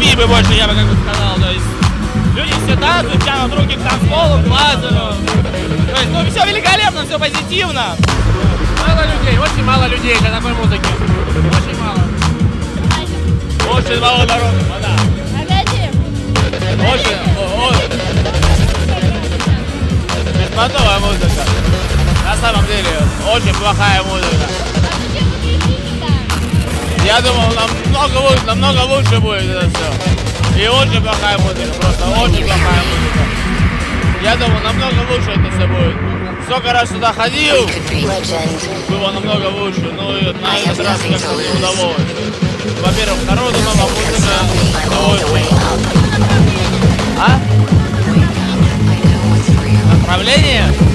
людьми бы больше, я бы как бы сказал. То есть люди все танцуют, тянут руки к танцполу, к лазеру. То есть, ну, все великолепно, все позитивно. Мало людей, очень мало людей для такой музыки. Очень мало. Очень мало народу, да. Погоди. Очень, о- о- беспонтовая музыка. На самом деле, очень плохая музыка. Я думал, намного лучше, намного лучше будет это все. И очень плохая музыка, просто очень плохая музыка. Я думаю, намного лучше это все будет. Сколько раз сюда ходил, было намного лучше, но и на этот раз как-то не удалось. Во-первых, народу много, музыка довольно. А? Направление?